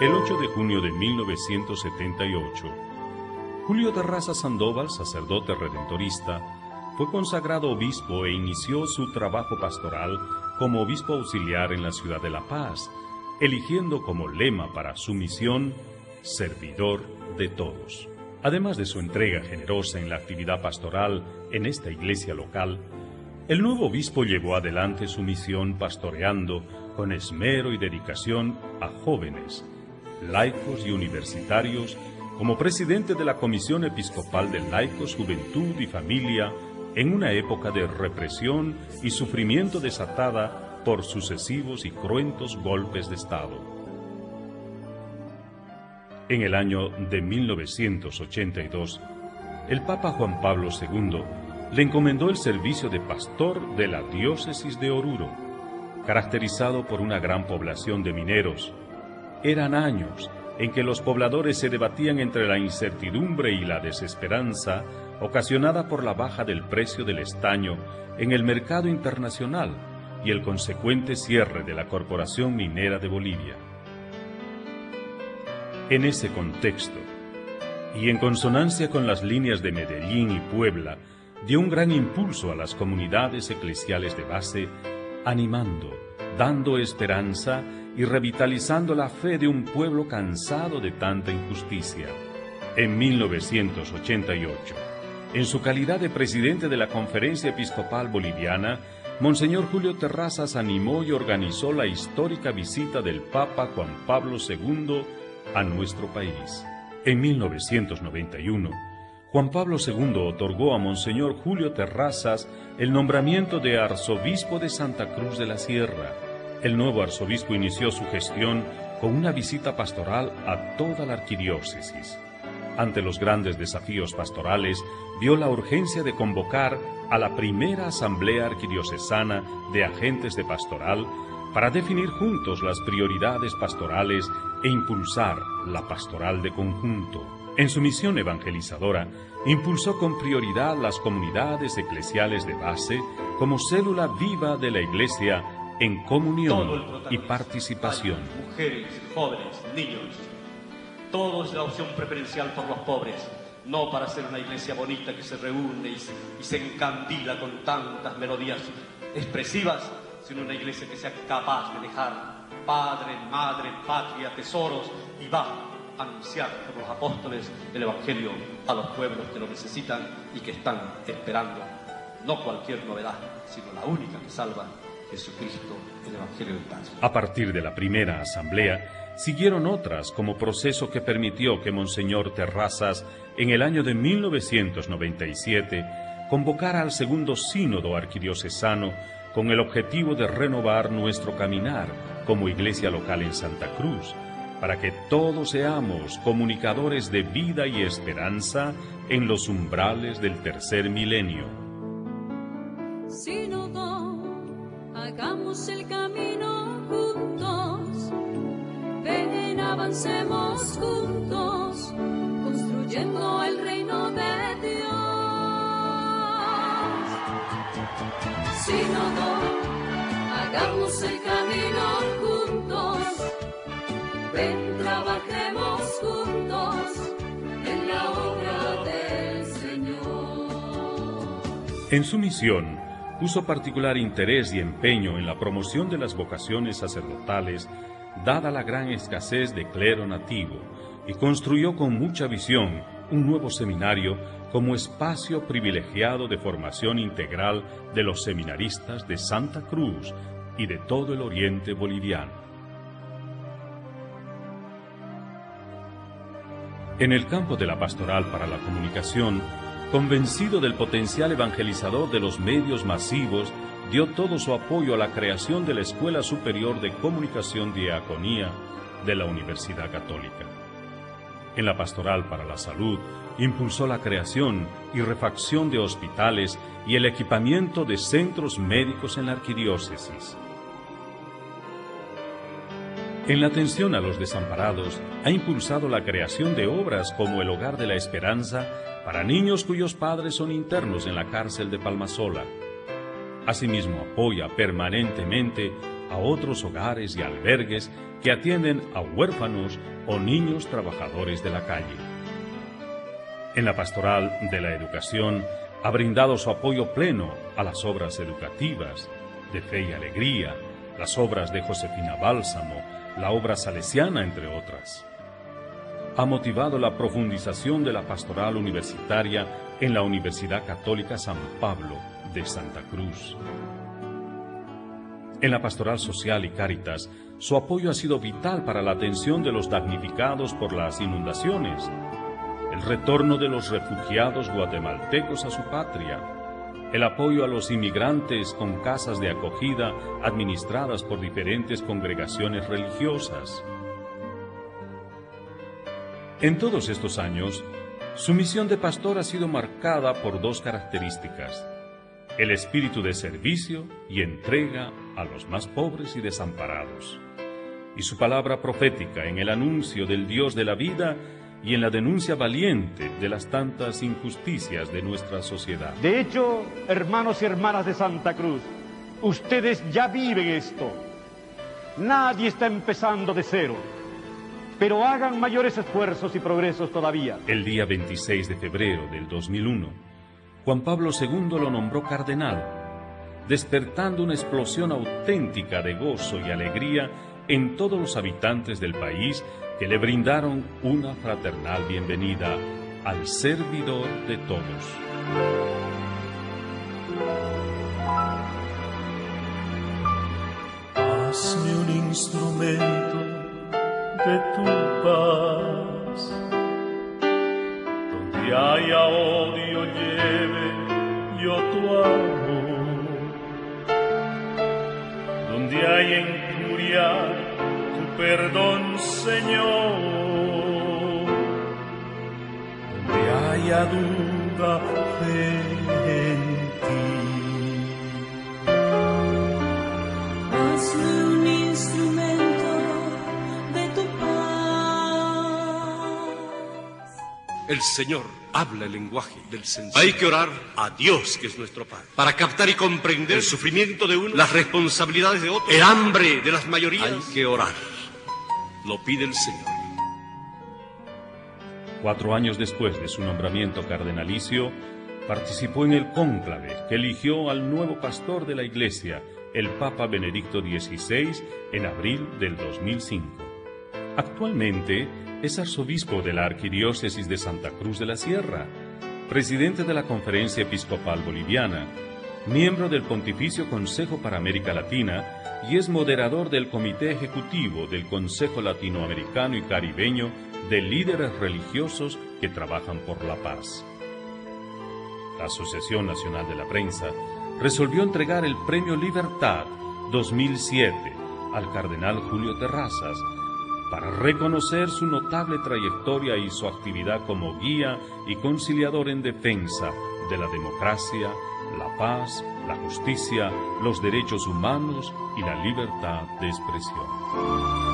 el 8 de junio de 1978, Julio Terraza Sandoval, sacerdote redentorista, fue consagrado obispo e inició su trabajo pastoral como obispo auxiliar en la ciudad de La Paz, eligiendo como lema para su misión servidor de todos. Además de su entrega generosa en la actividad pastoral en esta iglesia local, el nuevo obispo llevó adelante su misión pastoreando con esmero y dedicación a jóvenes, laicos y universitarios como presidente de la Comisión Episcopal de Laicos, Juventud y Familia en una época de represión y sufrimiento desatada por sucesivos y cruentos golpes de Estado. En el año de 1982, el Papa Juan Pablo II le encomendó el servicio de pastor de la diócesis de Oruro, caracterizado por una gran población de mineros. Eran años en que los pobladores se debatían entre la incertidumbre y la desesperanza ocasionada por la baja del precio del estaño en el mercado internacional y el consecuente cierre de la Corporación Minera de Bolivia. En ese contexto, y en consonancia con las líneas de Medellín y Puebla, dio un gran impulso a las comunidades eclesiales de base, animando, dando esperanza y revitalizando la fe de un pueblo cansado de tanta injusticia. En 1988, en su calidad de presidente de la Conferencia Episcopal Boliviana, Monseñor Julio Terrazas animó y organizó la histórica visita del Papa Juan Pablo II a nuestro país. En 1991, Juan Pablo II otorgó a Monseñor Julio Terrazas el nombramiento de arzobispo de Santa Cruz de la Sierra, el nuevo arzobispo inició su gestión con una visita pastoral a toda la arquidiócesis. Ante los grandes desafíos pastorales, vio la urgencia de convocar a la primera asamblea arquidiocesana de agentes de pastoral para definir juntos las prioridades pastorales e impulsar la pastoral de conjunto. En su misión evangelizadora, impulsó con prioridad las comunidades eclesiales de base como célula viva de la Iglesia en comunión y participación. Mujeres, jóvenes, niños, todos la opción preferencial por los pobres, no para ser una iglesia bonita que se reúne y se, y se encandila con tantas melodías expresivas, sino una iglesia que sea capaz de dejar padre, madre, patria, tesoros y va a anunciar por los apóstoles el Evangelio a los pueblos que lo necesitan y que están esperando. No cualquier novedad, sino la única que salva Jesucristo, el Evangelio Padre. A partir de la primera asamblea, siguieron otras como proceso que permitió que Monseñor Terrazas, en el año de 1997, convocara al segundo sínodo arquidiocesano con el objetivo de renovar nuestro caminar como iglesia local en Santa Cruz, para que todos seamos comunicadores de vida y esperanza en los umbrales del tercer milenio. Hagamos el camino juntos, ven, avancemos juntos, construyendo el reino de Dios. no, hagamos el camino juntos, ven, trabajemos juntos en la obra del Señor. En su misión, puso particular interés y empeño en la promoción de las vocaciones sacerdotales, dada la gran escasez de clero nativo, y construyó con mucha visión un nuevo seminario como espacio privilegiado de formación integral de los seminaristas de Santa Cruz y de todo el oriente boliviano. En el campo de la pastoral para la comunicación, Convencido del potencial evangelizador de los medios masivos, dio todo su apoyo a la creación de la Escuela Superior de Comunicación Diaconía de la Universidad Católica. En la Pastoral para la Salud, impulsó la creación y refacción de hospitales y el equipamiento de centros médicos en la arquidiócesis. En la atención a los desamparados, ha impulsado la creación de obras como el Hogar de la Esperanza para niños cuyos padres son internos en la cárcel de Palmasola. Asimismo, apoya permanentemente a otros hogares y albergues que atienden a huérfanos o niños trabajadores de la calle. En la pastoral de la educación ha brindado su apoyo pleno a las obras educativas de Fe y Alegría, las obras de Josefina Bálsamo, la obra salesiana, entre otras. Ha motivado la profundización de la pastoral universitaria en la Universidad Católica San Pablo de Santa Cruz. En la pastoral social y Cáritas, su apoyo ha sido vital para la atención de los damnificados por las inundaciones, el retorno de los refugiados guatemaltecos a su patria, el apoyo a los inmigrantes con casas de acogida administradas por diferentes congregaciones religiosas. En todos estos años, su misión de pastor ha sido marcada por dos características el espíritu de servicio y entrega a los más pobres y desamparados, y su palabra profética en el anuncio del Dios de la vida y en la denuncia valiente de las tantas injusticias de nuestra sociedad. De hecho, hermanos y hermanas de Santa Cruz, ustedes ya viven esto. Nadie está empezando de cero, pero hagan mayores esfuerzos y progresos todavía. El día 26 de febrero del 2001, Juan Pablo II lo nombró cardenal, despertando una explosión auténtica de gozo y alegría en todos los habitantes del país que le brindaron una fraternal bienvenida al servidor de todos. Hazme un instrumento de tu paz, donde haya odio lleve perdón, Señor. Donde haya duda, en ti. Hazme un instrumento de tu paz. El Señor habla el lenguaje del sencillo. Hay que orar a Dios, que es nuestro Padre, para captar y comprender el sufrimiento de uno, las responsabilidades de otro, el hambre de las mayorías. Hay que orar lo pide el Señor. Cuatro años después de su nombramiento cardenalicio, participó en el cónclave que eligió al nuevo pastor de la Iglesia, el Papa Benedicto XVI, en abril del 2005. Actualmente es arzobispo de la Arquidiócesis de Santa Cruz de la Sierra, presidente de la Conferencia Episcopal Boliviana, miembro del Pontificio Consejo para América Latina y es moderador del Comité Ejecutivo del Consejo Latinoamericano y Caribeño de líderes religiosos que trabajan por la paz. La Asociación Nacional de la Prensa resolvió entregar el Premio Libertad 2007 al cardenal Julio Terrazas para reconocer su notable trayectoria y su actividad como guía y conciliador en defensa de la democracia, la paz, la justicia, los derechos humanos y la libertad de expresión.